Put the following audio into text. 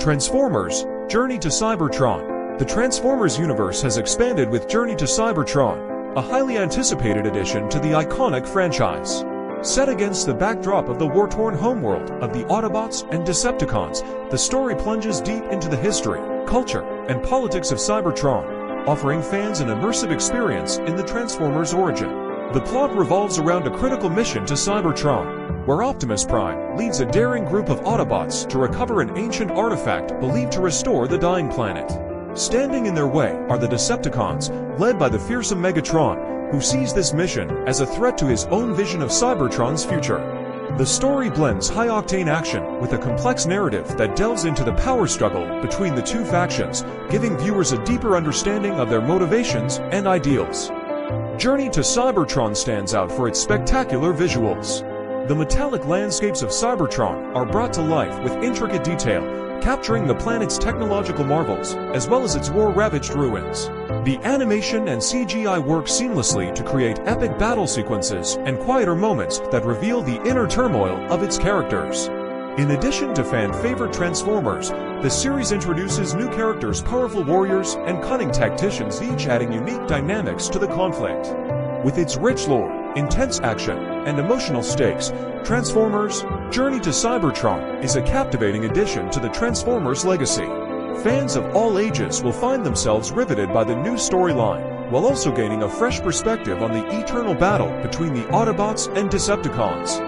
Transformers Journey to Cybertron. The Transformers universe has expanded with Journey to Cybertron, a highly anticipated addition to the iconic franchise. Set against the backdrop of the war-torn homeworld of the Autobots and Decepticons, the story plunges deep into the history, culture, and politics of Cybertron, offering fans an immersive experience in the Transformers' origin. The plot revolves around a critical mission to Cybertron, where Optimus Prime leads a daring group of Autobots to recover an ancient artifact believed to restore the dying planet. Standing in their way are the Decepticons, led by the fearsome Megatron, who sees this mission as a threat to his own vision of Cybertron's future. The story blends high-octane action with a complex narrative that delves into the power struggle between the two factions, giving viewers a deeper understanding of their motivations and ideals. Journey to Cybertron stands out for its spectacular visuals. The metallic landscapes of Cybertron are brought to life with intricate detail, capturing the planet's technological marvels as well as its war-ravaged ruins. The animation and CGI work seamlessly to create epic battle sequences and quieter moments that reveal the inner turmoil of its characters. In addition to fan-favorite Transformers, the series introduces new characters, powerful warriors, and cunning tacticians, each adding unique dynamics to the conflict. With its rich lore, intense action, and emotional stakes, Transformers Journey to Cybertron is a captivating addition to the Transformers legacy. Fans of all ages will find themselves riveted by the new storyline, while also gaining a fresh perspective on the eternal battle between the Autobots and Decepticons.